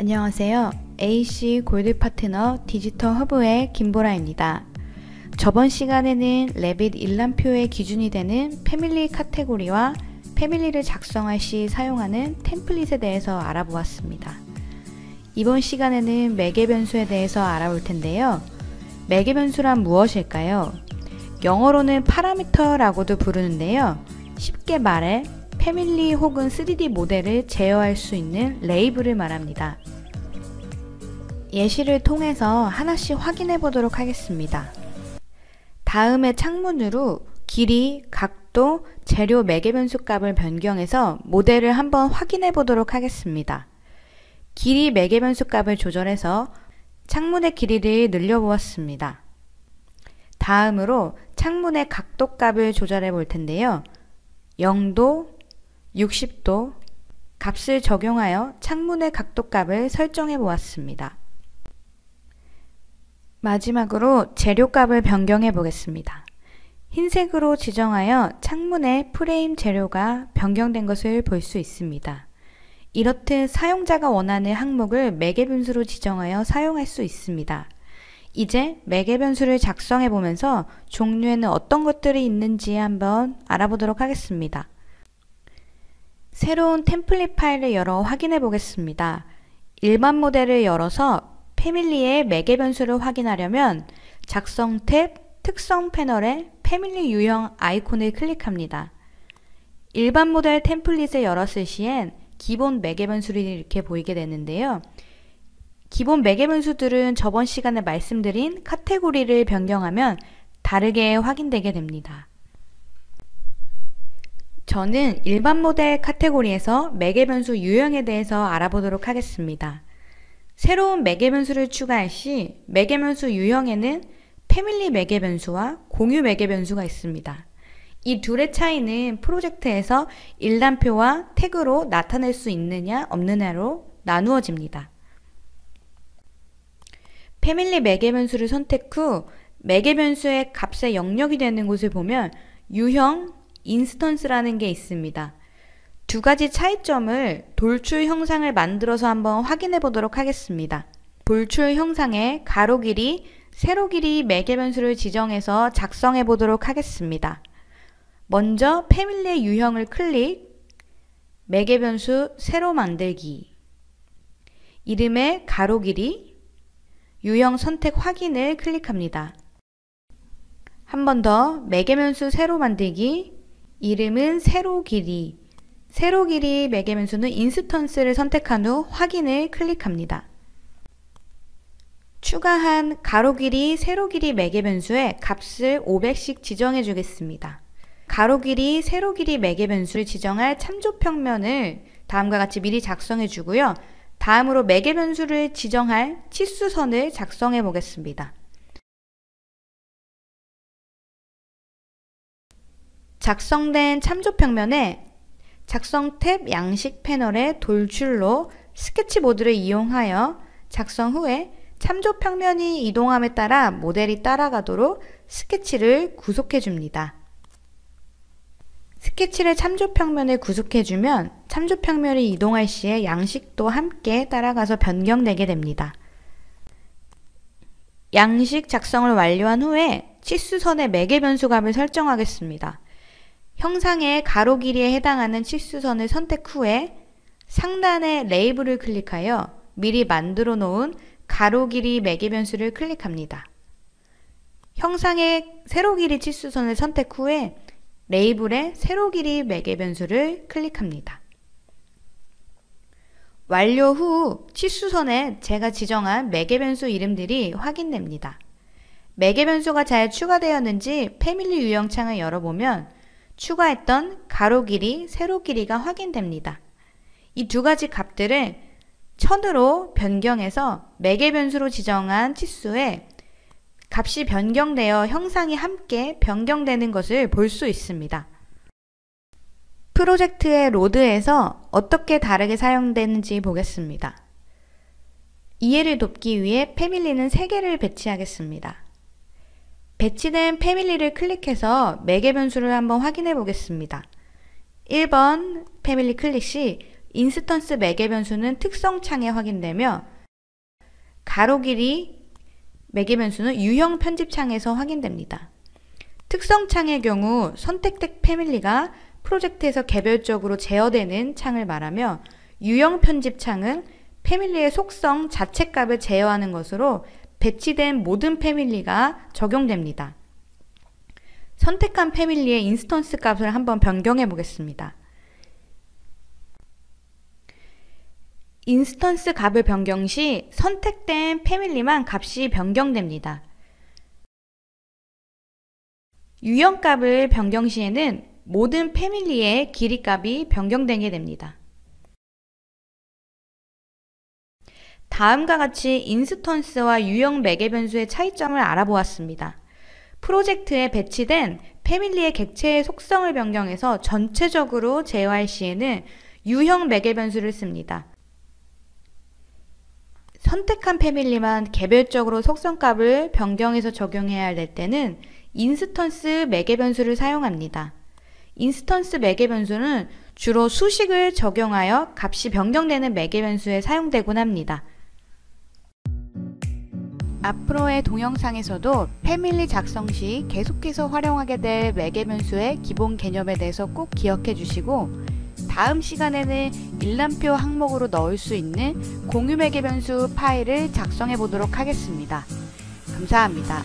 안녕하세요. AC 골드 파트너 디지털 허브의 김보라입니다. 저번 시간에는 Revit 일람표의 기준이 되는 family 카테고리와 family를 작성할 시 사용하는 template에 대해서 알아보았습니다. 이번 시간에는 매개 변수에 대해서 알아볼 텐데요. 매개 변수란 무엇일까요? 영어로는 파라미터라고도 부르는데요. 쉽게 말해 Family 혹은 3D 모델을 제어할 수 있는 레이블을 말합니다. 예시를 통해서 하나씩 확인해 보도록 하겠습니다. 다음에 창문으로 길이, 각도, 재료 매개 변수 값을 변경해서 모델을 한번 확인해 보도록 하겠습니다. 길이 매개 변수 값을 조절해서 창문의 길이를 늘려보았습니다. 다음으로 창문의 각도 값을 조절해 볼 텐데요. 0도, 60도 값을 적용하여 창문의 각도 값을 설정해 보았습니다. 마지막으로 재료값을 변경해 보겠습니다. 흰색으로 지정하여 창문의 프레임 재료가 변경된 것을 볼 수 있습니다. 이렇듯 사용자가 원하는 항목을 매개 변수로 지정하여 사용할 수 있습니다. 이제 매개 변수를 작성해 보면서 종류에는 어떤 것들이 있는지 한번 알아보도록 하겠습니다. 새로운 템플릿 파일을 열어 확인해 보겠습니다. 일반 모델을 열어서 패밀리의 매개 변수를 확인하려면 작성 탭 특성 패널에 패밀리 유형 아이콘을 클릭합니다. 일반 모델 템플릿을 열었을 시엔 기본 매개 변수를 이렇게 보이게 되는데요. 기본 매개 변수들은 저번 시간에 말씀드린 카테고리를 변경하면 다르게 확인되게 됩니다. 저는 일반 모델 카테고리에서 매개 변수 유형에 대해서 알아보도록 하겠습니다. 새로운 매개 변수를 추가할 시 매개 변수 유형에는 패밀리 매개 변수와 공유 매개 변수가 있습니다. 이 둘의 차이는 프로젝트에서 일단표와 태그로 나타낼 수 있느냐 없느냐로 나누어집니다. 패밀리 매개 변수를 선택 후 매개 변수의 값의 영역이 되는 곳을 보면 유형 instance라는 게 있습니다. 두 가지 차이점을 돌출 형상을 만들어서 한번 확인해 보도록 하겠습니다. 돌출 형상에 가로 길이, 세로 길이 매개 변수를 지정해서 작성해 보도록 하겠습니다. 먼저 패밀리의 유형을 클릭, 매개 변수 새로 만들기, 이름은 가로 길이, 유형 선택 확인을 클릭합니다. 한 번 더 매개 변수 새로 만들기, 이름은 세로 길이, 세로 길이 매개 변수는 instance를 선택한 후 확인을 클릭합니다. 추가한 가로 길이, 세로 길이 매개 변수에 값을 500씩 지정해 주겠습니다. 가로 길이, 세로 길이 매개 변수를 지정할 참조 평면을 다음과 같이 미리 작성해 주고요. 다음으로 매개 변수를 지정할 치수선을 작성해 보겠습니다. 작성된 참조 평면에 작성 탭 양식 패널의 돌출로 스케치 모드를 이용하여 작성 후에 참조 평면이 이동함에 따라 모델이 따라가도록 스케치를 구속해 줍니다. 스케치를 참조 평면에 구속해 주면 참조 평면이 이동할 시에 양식도 함께 따라가서 변경되게 됩니다. 양식 작성을 완료한 후에 치수선의 매개 변수 값을 설정하겠습니다. 형상의 가로 길이에 해당하는 치수선을 선택 후에 상단의 레이블을 클릭하여 미리 만들어 놓은 가로 길이 매개 변수를 클릭합니다. 형상의 세로 길이 치수선을 선택 후에 레이블의 세로 길이 매개 변수를 클릭합니다. 완료 후 치수선에 제가 지정한 매개 변수 이름들이 확인됩니다. 매개 변수가 잘 추가되었는지 패밀리 유형 창을 열어보면 추가했던 가로 길이, 세로 길이가 확인됩니다. 이 두 가지 값들을 천으로 변경해서 매개 변수로 지정한 치수에 값이 변경되어 형상이 함께 변경되는 것을 볼 수 있습니다. 프로젝트에 load해서 어떻게 다르게 사용되는지 보겠습니다. 이해를 돕기 위해 패밀리는 3개를 배치하겠습니다. 배치된 패밀리를 클릭해서 매개 변수를 한번 확인해 보겠습니다. 1번 패밀리 클릭 시 instance 매개 변수는 특성 창에 확인되며 가로 길이 매개 변수는 유형 편집 창에서 확인됩니다. 특성 창의 경우 선택된 패밀리가 프로젝트에서 개별적으로 제어되는 창을 말하며 유형 편집 창은 패밀리의 속성 자체 값을 제어하는 것으로 배치된 모든 패밀리가 적용됩니다. 선택한 패밀리의 instance 값을 한번 변경해 보겠습니다. instance 값을 변경 시 선택된 패밀리만 값이 변경됩니다. 유형 값을 변경 시에는 모든 패밀리의 길이 값이 변경되게 됩니다. 다음과 같이 instance와 유형 매개 변수의 차이점을 알아보았습니다. 프로젝트에 배치된 패밀리의 객체의 속성을 변경해서 전체적으로 제어할 시에는 유형 매개 변수를 씁니다. 선택한 패밀리만 개별적으로 속성값을 변경해서 적용해야 할 때는 instance 매개 변수를 사용합니다. instance 매개 변수는 주로 수식을 적용하여 값이 변경되는 매개 변수에 사용되곤 합니다. 앞으로의 동영상에서도 패밀리 작성 시 계속해서 활용하게 될 매개 변수의 기본 개념에 대해서 꼭 기억해 주시고 다음 시간에는 일람표 항목으로 넣을 수 있는 공유 매개 변수 파일을 작성해 보도록 하겠습니다. 감사합니다.